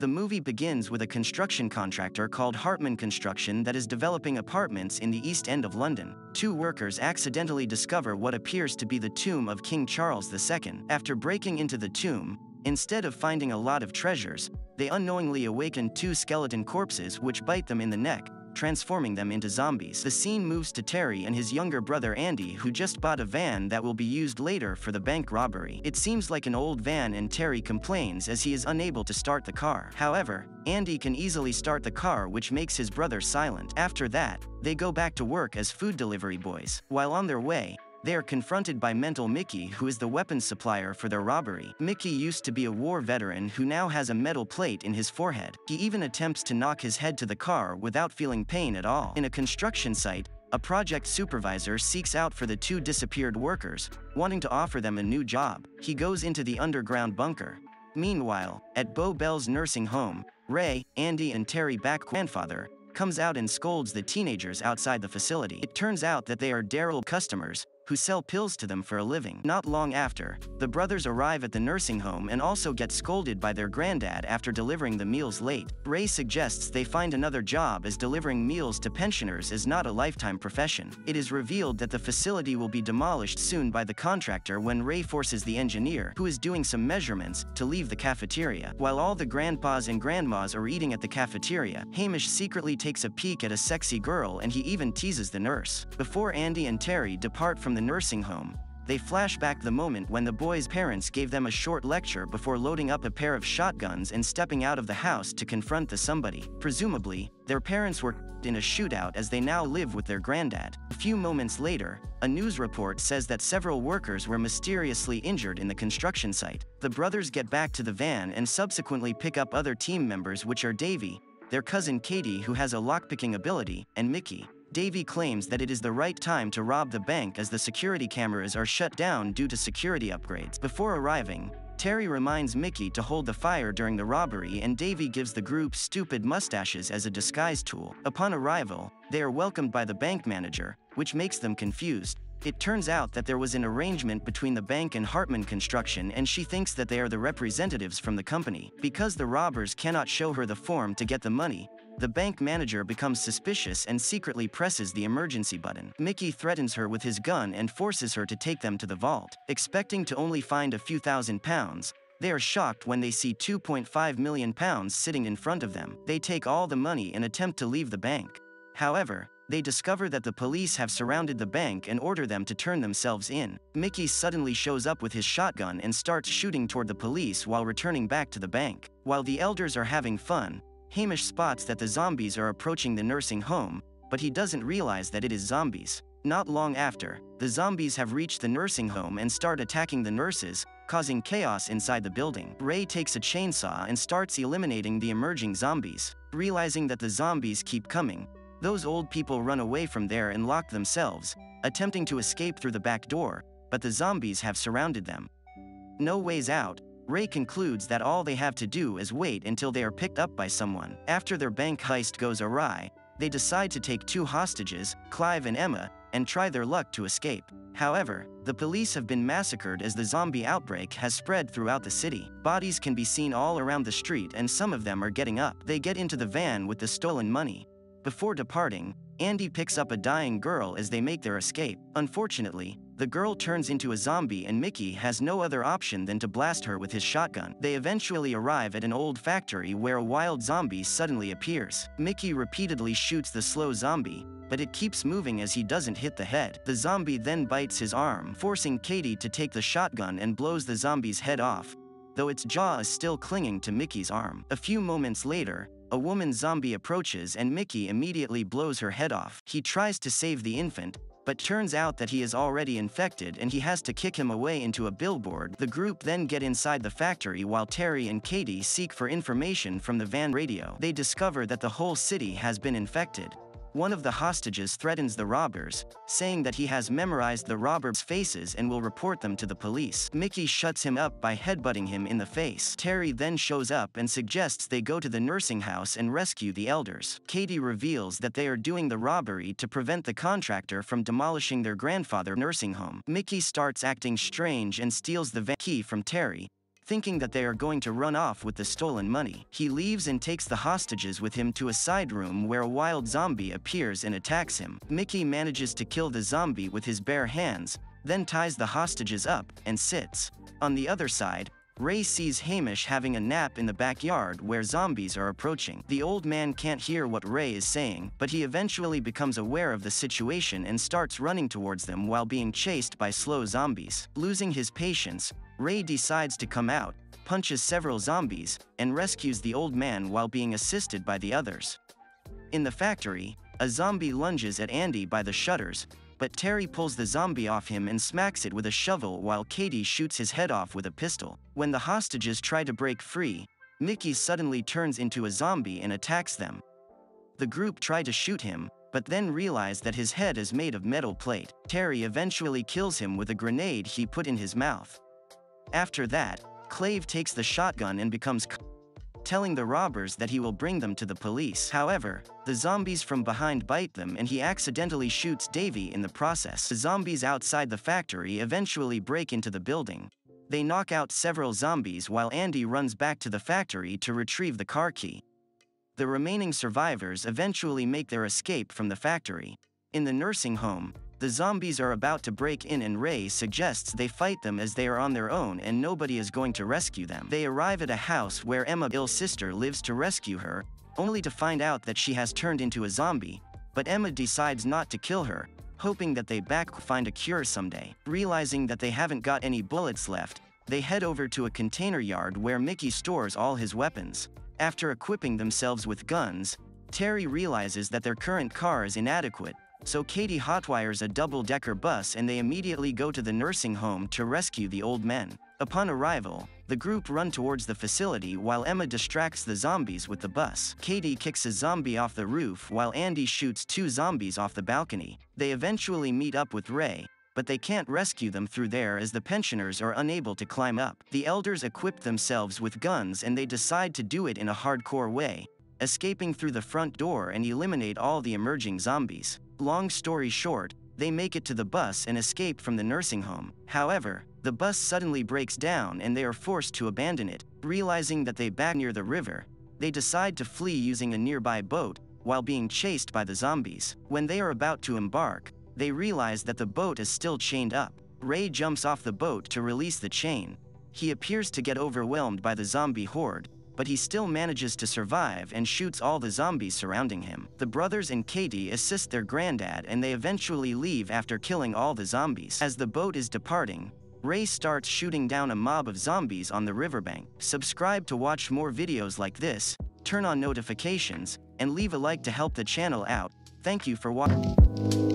The movie begins with a construction contractor called Hartman Construction that is developing apartments in the East End of London. Two workers accidentally discover what appears to be the tomb of King Charles II. After breaking into the tomb, instead of finding a lot of treasures, they unknowingly awaken two skeleton corpses which bite them in the neck, transforming them into zombies. The scene moves to Terry and his younger brother Andy who just bought a van that will be used later for the bank robbery. It seems like an old van and Terry complains as he is unable to start the car. However, Andy can easily start the car which makes his brother silent. After that, they go back to work as food delivery boys. While on their way, they are confronted by Mental Mickey who is the weapons supplier for their robbery. Mickey used to be a war veteran who now has a metal plate in his forehead. He even attempts to knock his head to the car without feeling pain at all. In a construction site, a project supervisor seeks out for the two disappeared workers, wanting to offer them a new job. He goes into the underground bunker. Meanwhile, at Bow Bell's nursing home, Ray, Andy and Terry back grandfather, comes out and scolds the teenagers outside the facility. It turns out that they are Daryl customers, who sell pills to them for a living. Not long after, the brothers arrive at the nursing home and also get scolded by their granddad after delivering the meals late. Ray suggests they find another job as delivering meals to pensioners is not a lifetime profession. It is revealed that the facility will be demolished soon by the contractor when Ray forces the engineer, who is doing some measurements, to leave the cafeteria. While all the grandpas and grandmas are eating at the cafeteria, Hamish secretly takes a peek at a sexy girl and he even teases the nurse. Before Andy and Terry depart from the nursing home, they flash back the moment when the boys' parents gave them a short lecture before loading up a pair of shotguns and stepping out of the house to confront the somebody. Presumably, their parents were in a shootout as they now live with their granddad. A few moments later, a news report says that several workers were mysteriously injured in the construction site. The brothers get back to the van and subsequently pick up other team members which are Davy, their cousin Katie who has a lockpicking ability, and Mickey. Davy claims that it is the right time to rob the bank as the security cameras are shut down due to security upgrades. Before arriving, Terry reminds Mickey to hold the fire during the robbery and Davy gives the group stupid mustaches as a disguise tool. Upon arrival, they are welcomed by the bank manager, which makes them confused. It turns out that there was an arrangement between the bank and Hartman Construction and she thinks that they are the representatives from the company. Because the robbers cannot show her the form to get the money, the bank manager becomes suspicious and secretly presses the emergency button. Mickey threatens her with his gun and forces her to take them to the vault. Expecting to only find a few thousand pounds, they are shocked when they see 2.5 million pounds sitting in front of them. They take all the money and attempt to leave the bank. However, they discover that the police have surrounded the bank and order them to turn themselves in. Mickey suddenly shows up with his shotgun and starts shooting toward the police while returning back to the bank. While the elders are having fun, Hamish spots that the zombies are approaching the nursing home, but he doesn't realize that it is zombies. Not long after, the zombies have reached the nursing home and start attacking the nurses, causing chaos inside the building. Ray takes a chainsaw and starts eliminating the emerging zombies. Realizing that the zombies keep coming, those old people run away from there and lock themselves, attempting to escape through the back door, but the zombies have surrounded them. No ways out, Ray concludes that all they have to do is wait until they are picked up by someone. After their bank heist goes awry, they decide to take two hostages, Clive and Emma, and try their luck to escape. However, the police have been massacred as the zombie outbreak has spread throughout the city. Bodies can be seen all around the street and some of them are getting up. They get into the van with the stolen money. Before departing, Andy picks up a dying girl as they make their escape. Unfortunately, the girl turns into a zombie and Mickey has no other option than to blast her with his shotgun. They eventually arrive at an old factory where a wild zombie suddenly appears. Mickey repeatedly shoots the slow zombie, but it keeps moving as he doesn't hit the head. The zombie then bites his arm, forcing Katie to take the shotgun and blows the zombie's head off, though its jaw is still clinging to Mickey's arm. A few moments later, a woman zombie approaches and Mickey immediately blows her head off. He tries to save the infant, but turns out that he is already infected and he has to kick him away into a billboard. The group then get inside the factory while Terry and Katie seek for information from the van radio. They discover that the whole city has been infected. One of the hostages threatens the robbers, saying that he has memorized the robbers' faces and will report them to the police. Mickey shuts him up by headbutting him in the face. Terry then shows up and suggests they go to the nursing house and rescue the elders. Katie reveals that they are doing the robbery to prevent the contractor from demolishing their grandfather nursing home. Mickey starts acting strange and steals the van key from Terry, thinking that they are going to run off with the stolen money. He leaves and takes the hostages with him to a side room where a wild zombie appears and attacks him. Mickey manages to kill the zombie with his bare hands, then ties the hostages up and sits. On the other side, Ray sees Hamish having a nap in the backyard where zombies are approaching. The old man can't hear what Ray is saying, but he eventually becomes aware of the situation and starts running towards them while being chased by slow zombies. Losing his patience, Ray decides to come out, punches several zombies, and rescues the old man while being assisted by the others. In the factory, a zombie lunges at Andy by the shutters, but Terry pulls the zombie off him and smacks it with a shovel while Katie shoots his head off with a pistol. When the hostages try to break free, Mickey suddenly turns into a zombie and attacks them. The group try to shoot him, but then realize that his head is made of metal plate. Terry eventually kills him with a grenade he put in his mouth. After that, Clive takes the shotgun and becomes telling the robbers that he will bring them to the police. However, the zombies from behind bite them and he accidentally shoots Davy in the process. The zombies outside the factory eventually break into the building. They knock out several zombies while Andy runs back to the factory to retrieve the car key. The remaining survivors eventually make their escape from the factory. In the nursing home, the zombies are about to break in and Ray suggests they fight them as they are on their own and nobody is going to rescue them. They arrive at a house where Emma's ill sister lives to rescue her, only to find out that she has turned into a zombie, but Emma decides not to kill her, hoping that they back find a cure someday. Realizing that they haven't got any bullets left, they head over to a container yard where Mickey stores all his weapons. After equipping themselves with guns, Terry realizes that their current car is inadequate, so Katie hotwires a double-decker bus and they immediately go to the nursing home to rescue the old men. Upon arrival, the group run towards the facility while Emma distracts the zombies with the bus. Katie kicks a zombie off the roof while Andy shoots two zombies off the balcony. They eventually meet up with Ray, but they can't rescue them through there as the pensioners are unable to climb up. The elders equip themselves with guns and they decide to do it in a hardcore way, escaping through the front door and eliminate all the emerging zombies. Long story short, they make it to the bus and escape from the nursing home. However, the bus suddenly breaks down and they are forced to abandon it. Realizing that they back near the river, they decide to flee using a nearby boat, while being chased by the zombies. When they are about to embark, they realize that the boat is still chained up. Ray jumps off the boat to release the chain. He appears to get overwhelmed by the zombie horde, but he still manages to survive and shoots all the zombies surrounding him. The brothers and Katie assist their granddad and they eventually leave after killing all the zombies. As the boat is departing, Ray starts shooting down a mob of zombies on the riverbank. Subscribe to watch more videos like this, turn on notifications, and leave a like to help the channel out. Thank you for watching.